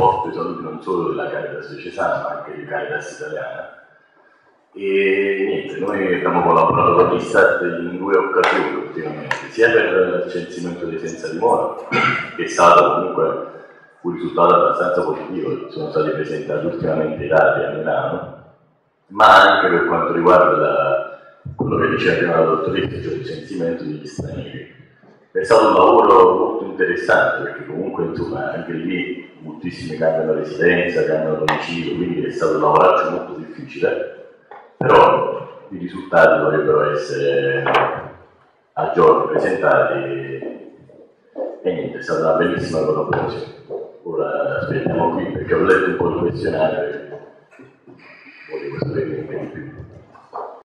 di salute non solo della Caritas diocesana ma anche di Caritas italiana. E niente, noi abbiamo collaborato con l'Istat in due occasioni ultimamente, sia per il censimento dei senza dimora, che è stato comunque un risultato abbastanza positivo, sono stati presentati ultimamente i dati a Milano, ma anche per quanto riguarda la, quello che diceva prima la dottoressa, cioè il censimento degli stranieri. È stato un lavoro molto interessante perché comunque insomma anche lì moltissimi cambiano residenza, cambiano domicilio, quindi è stato un lavoraccio molto difficile, però i risultati dovrebbero essere a giorno presentati e niente, è stata una bellissima collaborazione. Ora aspettiamo qui perché ho letto un po' il questionario e volevo sapere un po' di più.